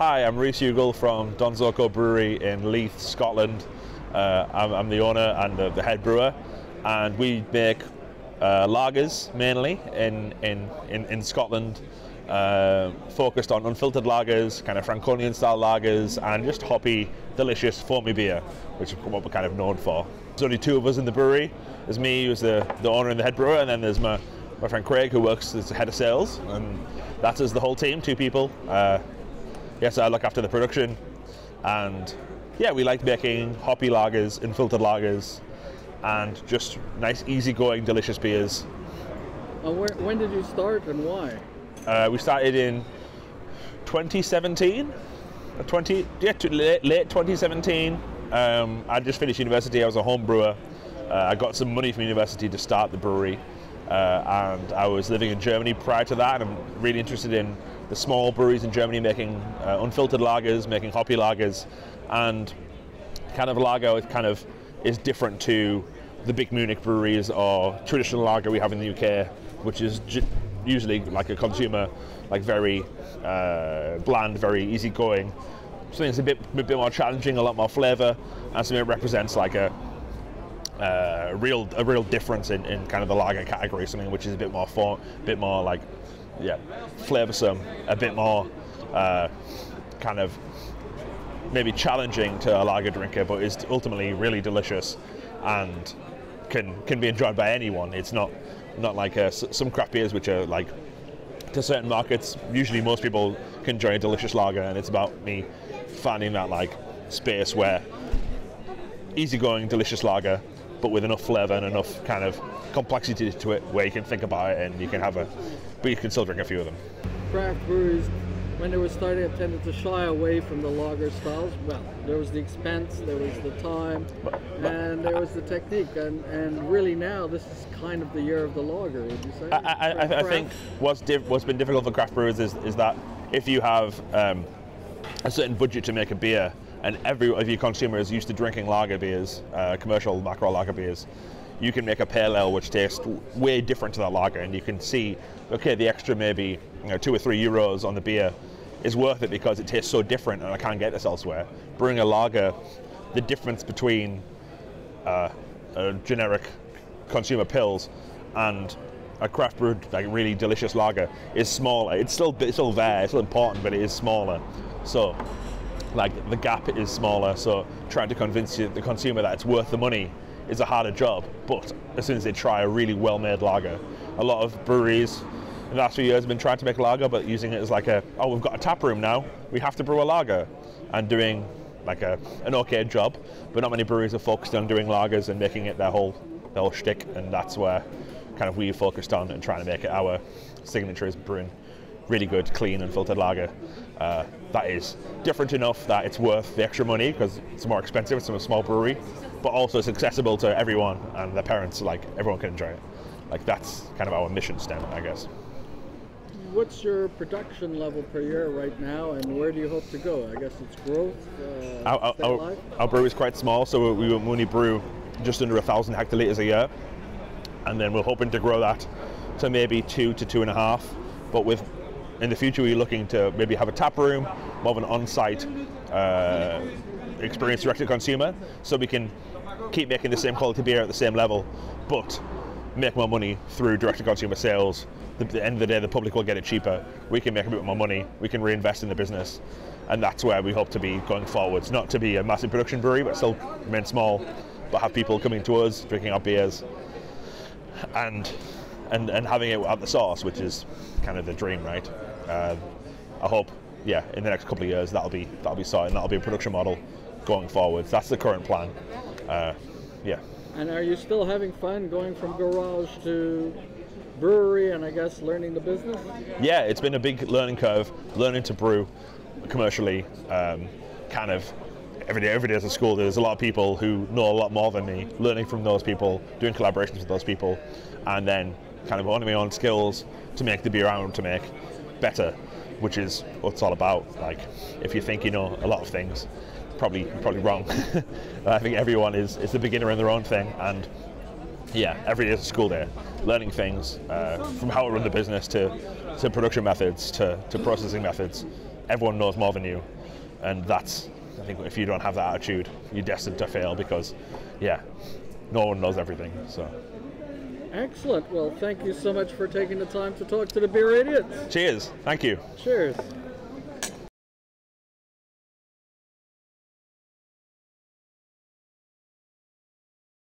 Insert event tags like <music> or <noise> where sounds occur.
Hi, I'm Reece Hugill from Don Donzoko Brewery in Leith, Scotland. Uh, I'm, I'm, the owner and the, the, head brewer, and we make uh, lagers mainly in, in, in, in Scotland, uh, focused on unfiltered lagers, kind of Franconian style lagers, and just hoppy, delicious, foamy beer, which is what we're kind of known for. There's only two of us in the brewery. There's me, who's the, the owner and the head brewer, and then there's my, my friend Craig, who works as head of sales, and that's the whole team, two people. Yes, I look after the production, and yeah, we like making hoppy lagers, unfiltered lagers, and just nice, easygoing, delicious beers. Uh, where, when did you start and why? Uh, we started in 2017, uh, 20 yeah, late, late 2017. Um, I just finished university. I was a home brewer. Uh, I got some money from university to start the brewery, uh, and I was living in Germany prior to that. And I'm really interested in the small breweries in Germany making uh, unfiltered lagers, making hoppy lagers, and kind of lager is kind of is different to the big Munich breweries or traditional lager we have in the UK, which is usually like a consumer, like very uh, bland, very easygoing. Something that's a bit, a bit more challenging, a lot more flavour, and something that represents like a uh, real a real difference in, in kind of the lager category, something which is a bit more a bit more like yeah, flavoursome, a bit more uh, kind of maybe challenging to a lager drinker, but is ultimately really delicious and can can be enjoyed by anyone. It's not not like uh, some craft beers which are like to certain markets. Usually, most people can enjoy a delicious lager, and it's about me finding that like space where easygoing, delicious lager, but with enough flavour and enough kind of complexity to it, where you can think about it and you can have a but you can still drink a few of them. Craft breweries, when they were starting, tended to shy away from the lager styles. Well, there was the expense, there was the time, and there was the technique. And, and really now, this is kind of the year of the lager, would you say? I, I, I think what's, what's been difficult for craft brewers is, is that if you have um, a certain budget to make a beer, and every of your consumers used to drinking lager beers, uh, commercial macro lager beers, you can make a pale ale which tastes way different to that lager, and you can see, okay, the extra maybe you know, two or three euros on the beer is worth it because it tastes so different, and I can't get this elsewhere. Brewing a lager, the difference between uh, generic consumer pils and a craft brewed like really delicious lager is smaller. It's still it's still there, it's still important, but it is smaller. So like the gap is smaller. So trying to convince the consumer that it's worth the money is a harder job. But as soon as they try a really well-made lager, a lot of breweries in the last few years have been trying to make lager, but using it as like a, oh, we've got a tap room now, we have to brew a lager, and doing like a, an okay job. But not many breweries are focused on doing lagers and making it their whole their whole shtick, and that's where kind of we focused on and trying to make it our signature is brewing really good, clean and filtered lager. Uh, that is different enough that it's worth the extra money because it's more expensive. It's from a small brewery, but also it's accessible to everyone and their parents. Like everyone can enjoy it. Like that's kind of our mission statement, I guess. What's your production level per year right now, and where do you hope to go? I guess it's growth. Uh, our, our, our, brewery is quite small, so we will only brew just under a thousand hectoliters a year, and then we're hoping to grow that to maybe two to two and a half. But with in the future, we're looking to maybe have a tap room, more of an on-site uh, experience direct to consumer, so we can keep making the same quality beer at the same level, but make more money through direct to consumer sales. At the end of the day, the public will get it cheaper. We can make a bit more money. We can reinvest in the business, and that's where we hope to be going forwards. Not to be a massive production brewery, but still remain small, but have people coming to us, drinking our beers, and and and having it at the source, which is kind of the dream, right? Uh, I hope, yeah, in the next couple of years that'll be that'll be sorted. That'll be a production model going forwards. That's the current plan. Uh, yeah. And are you still having fun going from garage to brewery and I guess learning the business? Yeah, it's been a big learning curve, learning to brew commercially. Um, kind of every day, every day as a school, there's a lot of people who know a lot more than me, learning from those people, doing collaborations with those people, and then kind of honing my own skills to make the beer I want to make better, which is what it's all about. Like, if you think you know a lot of things, probably probably wrong. <laughs> I think everyone is is the beginner in their own thing, and yeah, every day is a school day, learning things uh, from how to run the business to to production methods to, to processing methods, everyone knows more than you, and that's I think if you don't have that attitude, you're destined to fail because, yeah, no one knows everything. So. Excellent. Well, thank you so much for taking the time to talk to the Beer Idiots. Cheers. Thank you. Cheers.